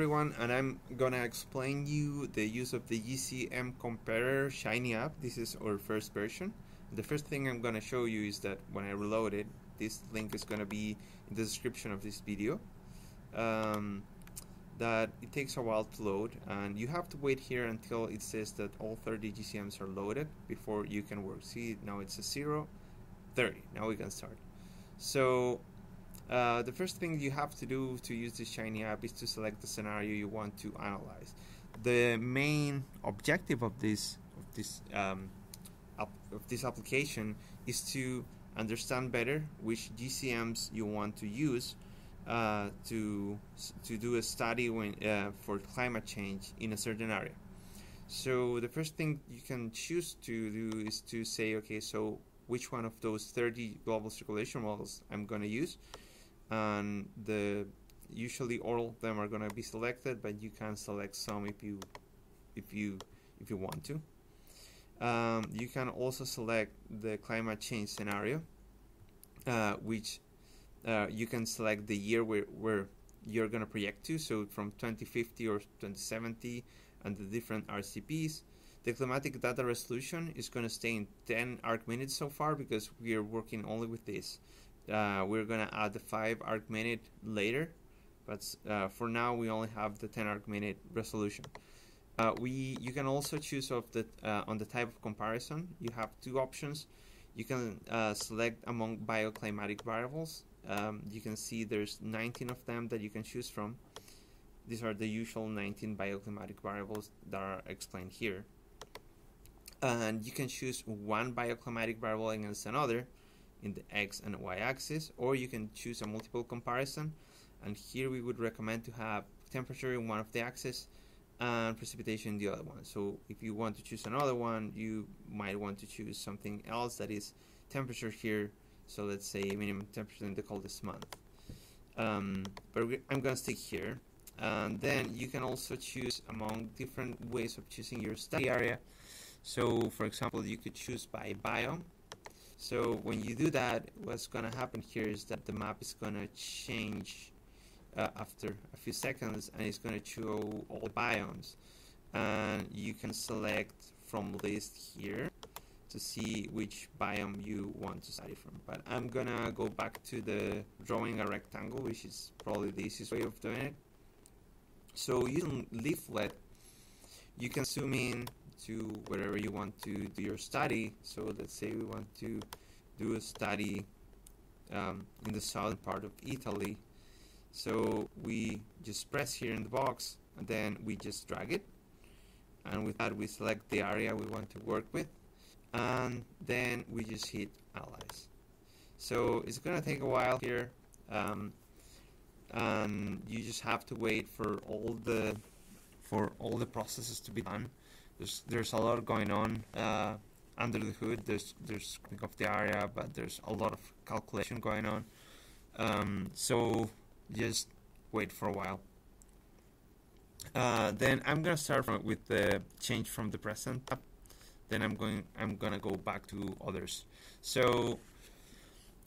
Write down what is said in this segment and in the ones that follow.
everyone and I'm gonna explain you the use of the GCM CompareR Shiny app. This is our first version. The first thing I'm gonna show you is that when I reload it, this link is gonna be in the description of this video. Um, that it takes a while to load and you have to wait here until it says that all 30 GCMs are loaded before you can work. See now it's a 0, 30. Now we can start. So uh, the first thing you have to do to use this Shiny app is to select the scenario you want to analyze. The main objective of this of this um, of this application is to understand better which GCMs you want to use uh, to to do a study when uh, for climate change in a certain area. So the first thing you can choose to do is to say, okay, so which one of those 30 global circulation models I'm going to use and the usually all of them are going to be selected but you can select some if you if you if you want to. Um, you can also select the climate change scenario uh, which uh, you can select the year where, where you're going to project to. So from 2050 or 2070 and the different RCPs the climatic data resolution is going to stay in 10 arc minutes so far because we are working only with this uh, we're gonna add the 5 arc minute later but uh, for now we only have the 10 arc minute resolution. Uh, we you can also choose of the uh, on the type of comparison. You have two options. You can uh, select among bioclimatic variables. Um, you can see there's 19 of them that you can choose from. These are the usual 19 bioclimatic variables that are explained here. And you can choose one bioclimatic variable against another in the x and y axis or you can choose a multiple comparison. And here we would recommend to have temperature in one of the axes and precipitation in the other one. So if you want to choose another one you might want to choose something else that is temperature here. So let's say minimum temperature in the coldest month. Um, but I'm gonna stick here. And then you can also choose among different ways of choosing your study area. So for example you could choose by biome so when you do that, what's going to happen here is that the map is going to change uh, after a few seconds and it's going to show all the biomes. And you can select from list here to see which biome you want to study from. But I'm going to go back to the drawing a rectangle, which is probably the easiest way of doing it. So using leaflet, you can zoom in to wherever you want to do your study. So let's say we want to do a study um, in the southern part of Italy. So we just press here in the box and then we just drag it. And with that we select the area we want to work with. And then we just hit analyze. So it's going to take a while here. Um, and you just have to wait for all the for all the processes to be done there's there's a lot going on uh, under the hood. There's there's of the area, but there's a lot of calculation going on. Um, so just wait for a while. Uh, then I'm gonna start from, with the change from the present tab. Then I'm going I'm gonna go back to others. So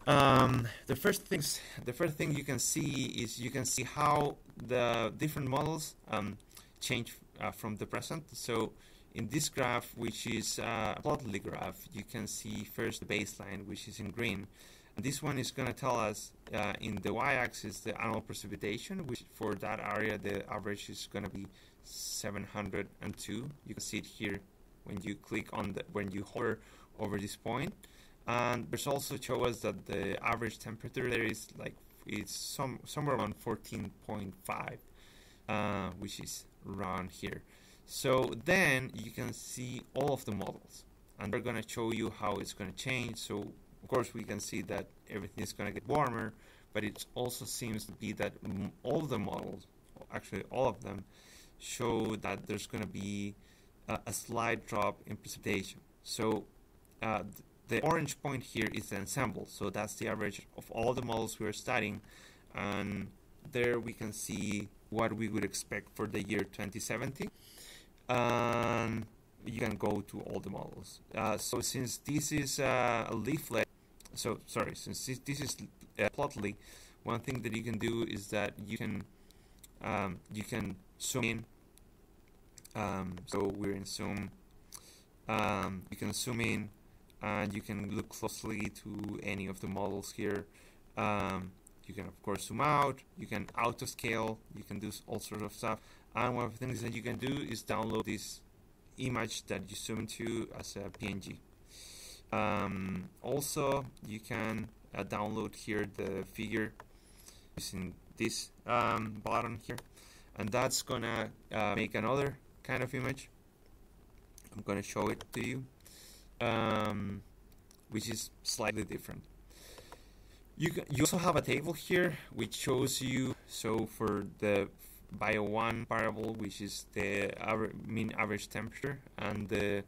um, the first things the first thing you can see is you can see how the different models um, change uh, from the present. So in this graph, which is a plotly graph, you can see first the baseline, which is in green. And this one is going to tell us uh, in the y-axis the annual precipitation, which for that area the average is going to be 702. You can see it here when you click on the when you hover over this point. And there's also show us that the average temperature there is like it's some somewhere around 14.5, uh, which is around here. So then you can see all of the models and they're going to show you how it's going to change. So of course we can see that everything is going to get warmer, but it also seems to be that all the models, actually all of them, show that there's going to be a, a slight drop in precipitation. So uh, the orange point here is the ensemble, so that's the average of all the models we are studying, and there we can see what we would expect for the year 2070 and you can go to all the models. Uh, so since this is uh, a leaflet, so sorry, since this, this is uh, Plotly, one thing that you can do is that you can um, you can zoom in. Um, so we're in zoom. Um, you can zoom in and you can look closely to any of the models here. Um, you can of course zoom out. You can auto scale you can do all sorts of stuff and one of the things that you can do is download this image that you zoom into as a PNG um, also you can uh, download here the figure using this um, button here. And that's gonna uh, make another kind of image. I'm gonna show it to you um, which is slightly different. You, you also have a table here which shows you so for the bio 1 variable which is the mean average temperature and the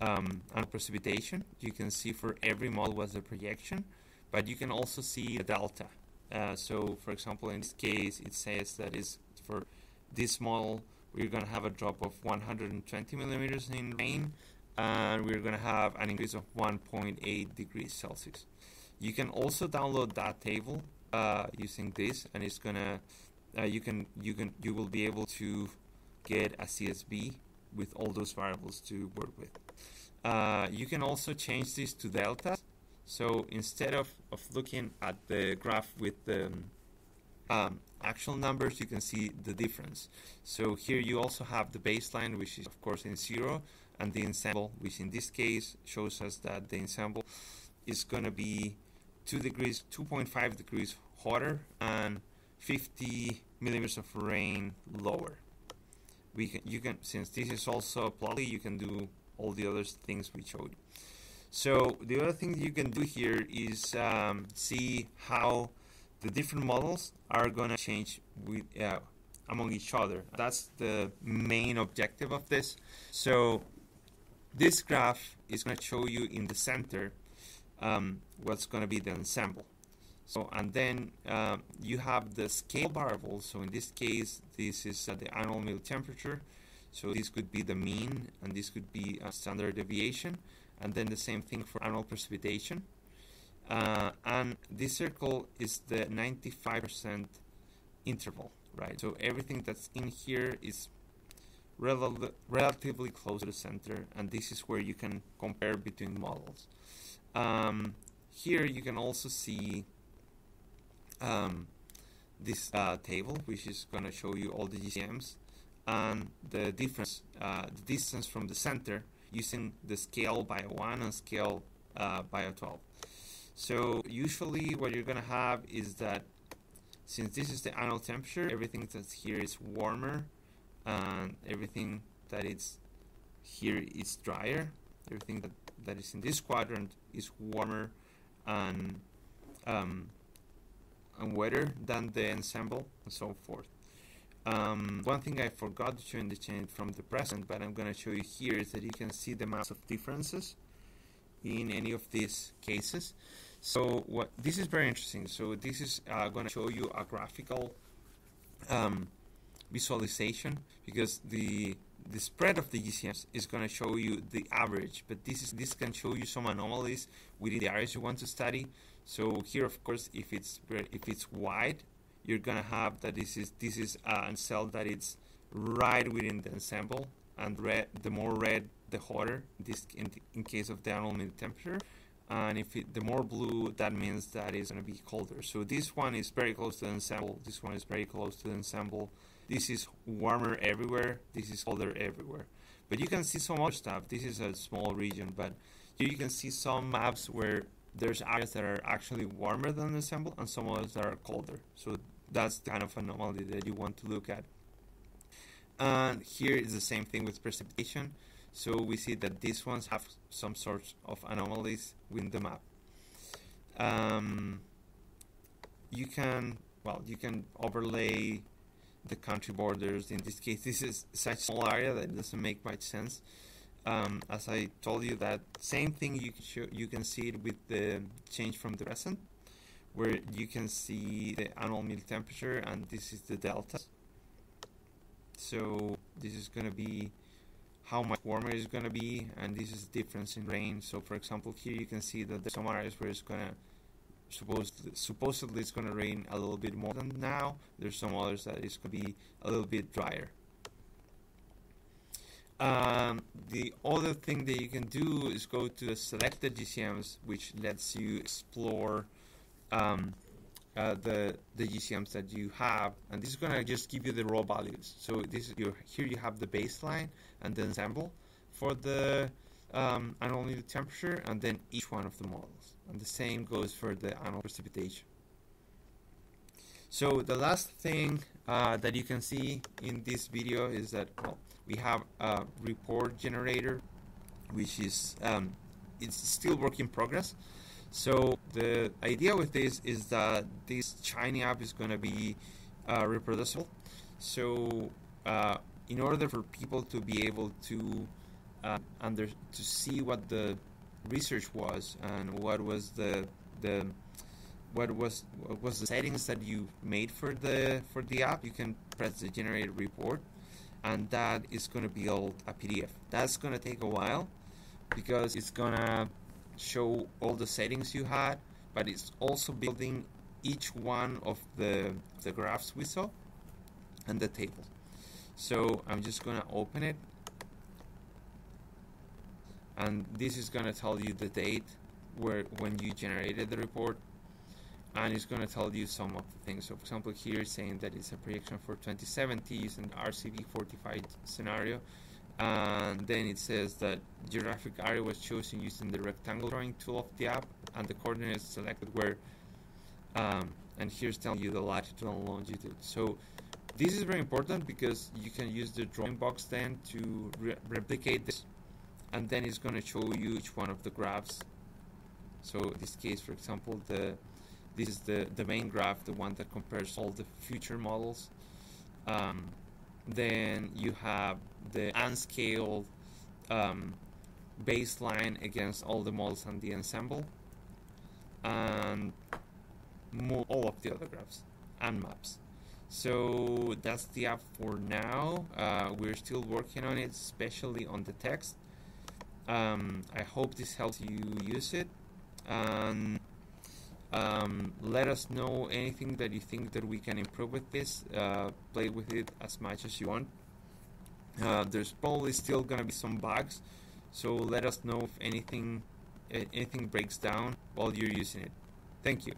um, and precipitation. You can see for every model was the projection but you can also see the delta. Uh, so for example in this case it says that is for this model we're going to have a drop of 120 millimeters in rain and we're going to have an increase of 1.8 degrees Celsius. You can also download that table uh, using this and it's gonna uh, you can you can you will be able to get a CSV with all those variables to work with uh, you can also change this to delta so instead of, of looking at the graph with the um, actual numbers, you can see the difference. So here you also have the baseline, which is of course in zero, and the ensemble, which in this case shows us that the ensemble is going to be 2 degrees, 2.5 degrees hotter and 50 millimeters of rain lower. We can, you can, since this is also a plotly, you can do all the other things we showed. So the other thing you can do here is um, see how the different models are to change with, uh, among each other. That's the main objective of this. So this graph is to show you in the center um, what's to be the ensemble. So and then uh, you have the scale variables. So in this case, this is uh, the annual mean temperature. So this could be the mean, and this could be a standard deviation, and then the same thing for annual precipitation. Uh, and this circle is the 95% interval, right? So everything that's in here is rel relatively close to the center, and this is where you can compare between models. Um, here you can also see um, this uh, table, which is going to show you all the GCMs and the difference, uh, the distance from the center using the scale bio 1 and scale uh, bio 12. So usually what you're going to have is that since this is the annual temperature, everything that's here is warmer and everything that is here is drier. Everything that, that is in this quadrant is warmer and um, and wetter than the ensemble and so forth. Um, one thing I forgot to show in the chain from the present, but I'm going to show you here is that you can see the mass of differences in any of these cases. So what this is very interesting. So this is uh, going to show you a graphical um, visualization because the the spread of the GCMs is going to show you the average, but this is this can show you some anomalies within the areas you want to study. So here, of course, if it's if it's wide, you're gonna have that this is this is a cell that it's right within the ensemble, and red the more red the hotter. This in, in case of the mean temperature, and if it, the more blue, that means that it's gonna be colder. So this one is very close to the ensemble. This one is very close to the ensemble. This is warmer everywhere. This is colder everywhere. But you can see some other stuff. This is a small region, but you can see some maps where there's areas that are actually warmer than the sample and some others that are colder. So that's the kind of anomaly that you want to look at. And here is the same thing with precipitation. So we see that these ones have some sorts of anomalies within the map. Um, you can, well, you can overlay the country borders. In this case, this is such a small area that doesn't make much sense. Um, as I told you, that same thing you can show, you can see it with the change from the present, where you can see the annual mean temperature, and this is the delta. So this is going to be how much warmer it's going to be, and this is the difference in rain. So for example, here you can see that there's some areas where it's going to supposedly, supposedly it's going to rain a little bit more than now. There's some others that it's going to be a little bit drier. Um, the other thing that you can do is go to the selected GCMs, which lets you explore um, uh, the the GCMs that you have, and this is gonna just give you the raw values. So this is your here you have the baseline and the ensemble for the um, only the temperature, and then each one of the models, and the same goes for the annual precipitation. So the last thing uh, that you can see in this video is that well, we have a report generator which is um, it's still work in progress. So the idea with this is that this shiny app is going to be uh, reproducible. So uh, in order for people to be able to uh, under to see what the research was and what was the the what was what was the settings that you made for the for the app you can press the generate report and that is going to build a PDF. That's going to take a while because it's going to show all the settings you had, but it's also building each one of the, the graphs we saw and the table. So I'm just going to open it and this is going to tell you the date where when you generated the report and it's going to tell you some of the things. So, for example, here it's saying that it's a projection for 2070 using the RCP fortified scenario. And then it says that geographic area was chosen using the rectangle drawing tool of the app, and the coordinates selected were. Um, and here's telling you the latitude and longitude. So, this is very important because you can use the drawing box then to re replicate this, and then it's going to show you each one of the graphs. So, this case, for example, the this is the, the main graph, the one that compares all the future models. Um, then you have the unscaled um, baseline against all the models and the ensemble. And all of the other graphs and maps. So that's the app for now. Uh, we're still working on it, especially on the text. Um, I hope this helps you use it. Um, let us know anything that you think that we can improve with this. Uh, play with it as much as you want. Uh, there's probably still gonna be some bugs, so let us know if anything anything breaks down while you're using it. Thank you.